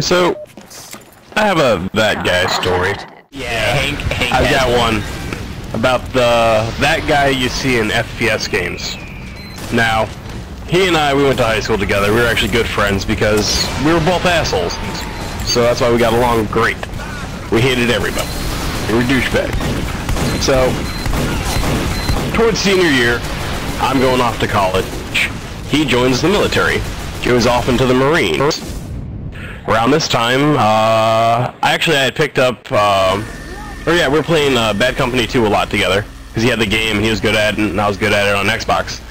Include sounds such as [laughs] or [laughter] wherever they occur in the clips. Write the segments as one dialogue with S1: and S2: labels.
S1: So, I have a that oh, guy story.
S2: Yeah, Hank. Hank.
S1: I've
S2: has
S1: got one about the that guy you see in FPS games. Now, he and I we went to high school together. We were actually good friends because we were both assholes. So that's why we got along great. We hated everybody. We were douchebags. So, towards senior year, I'm going off to college. He joins the military. Goes off into the Marines. Around this time, uh, actually I had picked up, um, or yeah, we were playing uh, Bad Company 2 a lot together. Because he had the game and he was good at it and I was good at it on Xbox.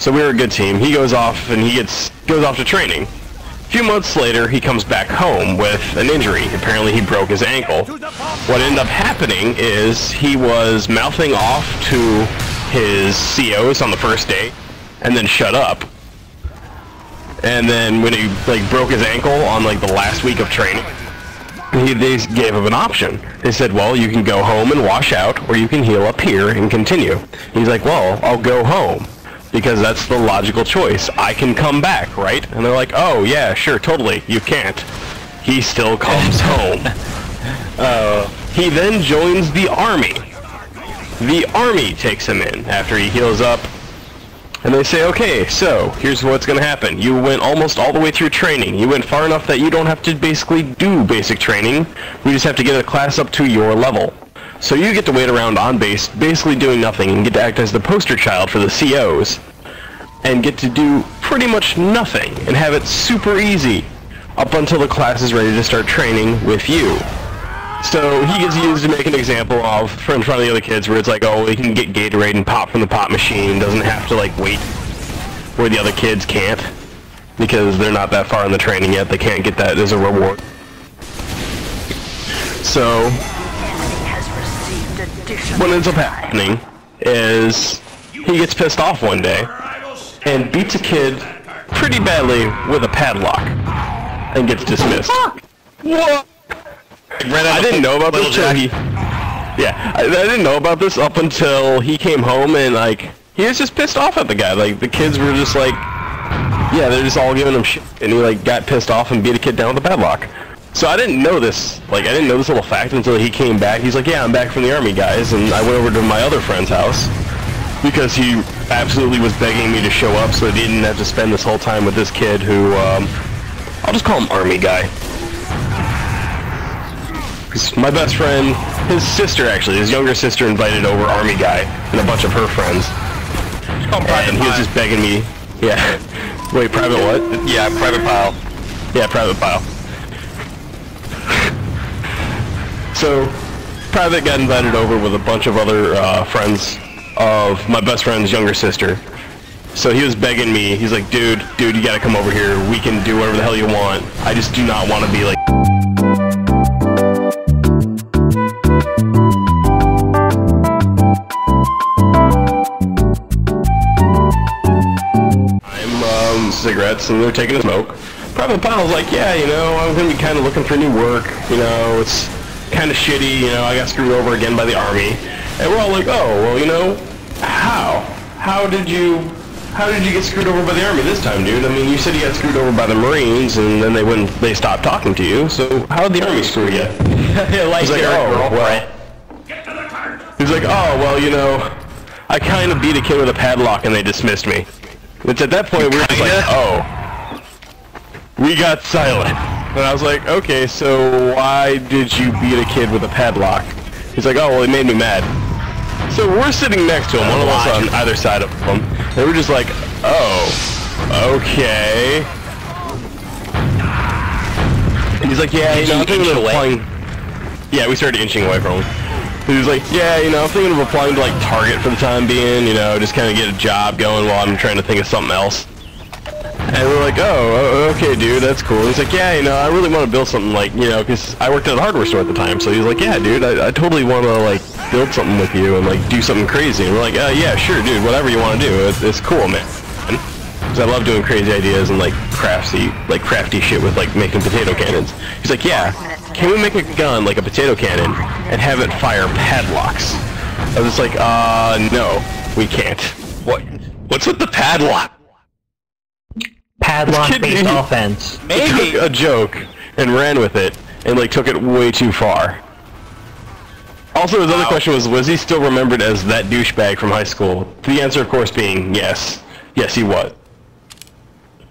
S1: So we were a good team. He goes off and he gets goes off to training. A few months later, he comes back home with an injury. Apparently he broke his ankle. What ended up happening is he was mouthing off to his COs on the first day and then shut up. And then when he like broke his ankle on like the last week of training, he, they gave him an option. They said, well, you can go home and wash out, or you can heal up here and continue. He's like, well, I'll go home. Because that's the logical choice. I can come back, right? And they're like, oh, yeah, sure, totally. You can't. He still comes [laughs] home. Uh, he then joins the army. The army takes him in after he heals up and they say, okay, so here's what's going to happen. You went almost all the way through training. You went far enough that you don't have to basically do basic training. We just have to get a class up to your level. So you get to wait around on base, basically doing nothing, and get to act as the poster child for the COs, and get to do pretty much nothing, and have it super easy, up until the class is ready to start training with you. So he gets used to make an example of for in front of the other kids where it's like, oh, he can get Gatorade and pop from the pop machine, doesn't have to like wait where the other kids can't because they're not that far in the training yet. They can't get that as a reward. So what ends up happening is he gets pissed off one day and beats a kid pretty badly with a padlock and gets dismissed. What? I didn't know about this until he. Yeah, I, I didn't know about this up until he came home and like he was just pissed off at the guy. Like the kids were just like, yeah, they're just all giving him shit, and he like got pissed off and beat a kid down with a padlock. So I didn't know this. Like I didn't know this little fact until he came back. He's like, yeah, I'm back from the army, guys, and I went over to my other friend's house because he absolutely was begging me to show up so he didn't have to spend this whole time with this kid who, um, I'll just call him Army Guy. My best friend, his sister actually, his younger sister invited over Army Guy and a bunch of her friends. And he was just begging me. Yeah. [laughs] Wait, private what?
S2: Yeah, private pile.
S1: Yeah, private pile. so, private got invited over with a bunch of other uh, friends of my best friend's younger sister. So he was begging me. He's like, dude, dude, you gotta come over here. We can do whatever the hell you want. I just do not want to be like. Cigarettes and they're taking a smoke. Private Pile's like, yeah, you know, I'm gonna be kind of looking for new work. You know, it's kind of shitty. You know, I got screwed over again by the army, and we're all like, oh, well, you know, how? How did you? How did you get screwed over by the army this time, dude? I mean, you said you got screwed over by the Marines, and then they wouldn't. They stopped talking to you. So how did the army screw you? [laughs]
S2: like
S1: He's like, oh, well. He's like, oh, well, you know, I kind of beat a kid with a padlock, and they dismissed me. Which at that point we were just like, oh. We got silent. And I was like, okay, so why did you beat a kid with a padlock? He's like, oh, well, it made me mad. So we're sitting next to him, one of us on either side of him, and we're just like, oh, okay. And he's like, yeah, you know,
S2: you
S1: I'm thinking of
S2: away?
S1: Yeah, we started inching away from him. He was like, yeah, you know, I'm thinking of applying to like Target for the time being, you know, just kind of get a job going while I'm trying to think of something else. And we're like, oh, okay, dude, that's cool. He's like, yeah, you know, I really want to build something like, you know, because I worked at a hardware store at the time. So he's like, yeah, dude, I, I totally want to like build something with you and like do something crazy. And we're like, uh, yeah, sure, dude, whatever you want to do, it's, it's cool, man. Because I love doing crazy ideas and like crafty, like crafty shit with like making potato cannons. He's like, yeah, can we make a gun like a potato cannon and have it fire padlocks? I was just like, uh, no, we can't.
S2: What? What's with the padlock?
S1: Padlock-based [laughs]
S3: offense.
S1: He took a joke and ran with it and like took it way too far. Also, his other question was, was he still remembered as that douchebag from high school? The answer, of course, being yes. Yes, he was.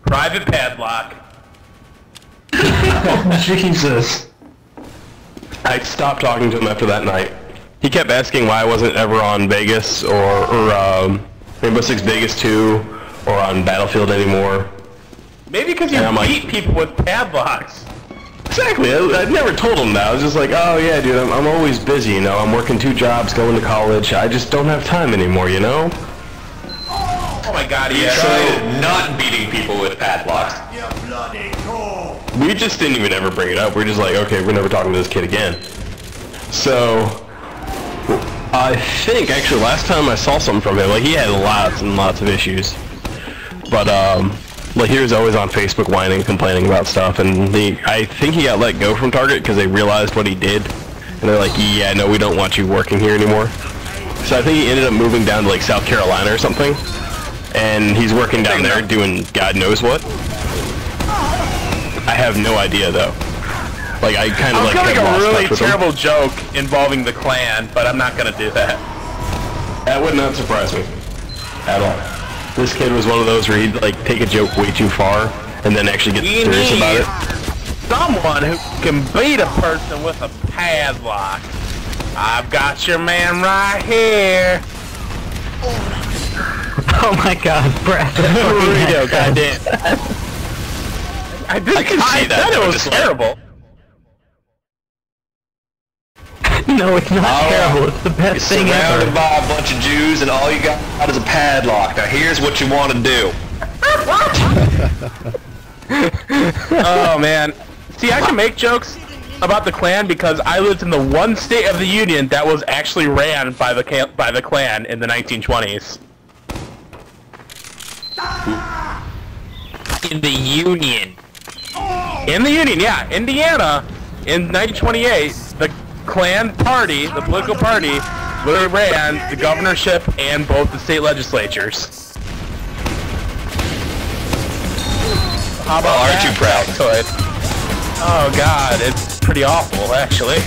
S3: Private padlock. [laughs]
S4: Jesus.
S1: I stopped talking to him after that night. He kept asking why I wasn't ever on Vegas or, or um, Rainbow Six Vegas 2 or on Battlefield anymore.
S3: Maybe because you
S1: And I'm like-
S3: beat people with padlocks.
S1: Exactly. I, I never told him that. I was just like, oh yeah, dude, I'm, I'm always busy. You know, I'm working two jobs, going to college. I just don't have time anymore. You know.
S3: Oh my god,
S2: he
S3: yeah.
S2: tried not beating people with padlocks.
S1: We just didn't even ever bring it up. We're just like, okay, we're never talking to this kid again. So, I think actually last time I saw something from him, like he had lots and lots of issues. But um, like he was always on Facebook whining, complaining about stuff, and he, I think he got let go from Target because they realized what he did, and they're like, yeah, no, we don't want you working here anymore. So I think he ended up moving down to like South Carolina or something, and he's working down there doing God knows what. I have no idea though. Like I kind of
S3: I'll
S1: like
S3: tell like
S1: have
S3: a
S1: lost
S3: really
S1: touch with him.
S3: terrible joke involving the Klan, but I'm not gonna do that.
S1: That would not surprise me at all. This kid was one of those where he'd like take a joke way too far and then actually get
S3: You
S1: serious
S3: need
S1: about it.
S3: someone who can beat a person with a padlock. I've got your man right here.
S4: Oh [laughs] Oh my god, Brad. [laughs]
S3: Burrito, [laughs] goddamn. I did.
S2: I can
S3: I
S2: see that,
S3: said it was terrible.
S4: no, it's not
S2: Oh,
S4: terrible. It's the best
S2: You're
S4: best thing
S2: surrounded
S4: ever.
S2: by a bunch of Jews, and all you got is a padlock. Now here's what you want to do.
S3: Oh man. See, I can make jokes about the Klan because I lived in the one state of the Union that was actually ran by the by the Klan in the 1920s.
S2: In the Union.
S3: In the Union, yeah, Indiana, in 1928, the Klan party, the political party, literally ran the governorship and both the state legislatures. How about
S2: Well, aren't
S3: that
S2: you proud?
S3: factoid? Oh god, it's pretty awful, actually.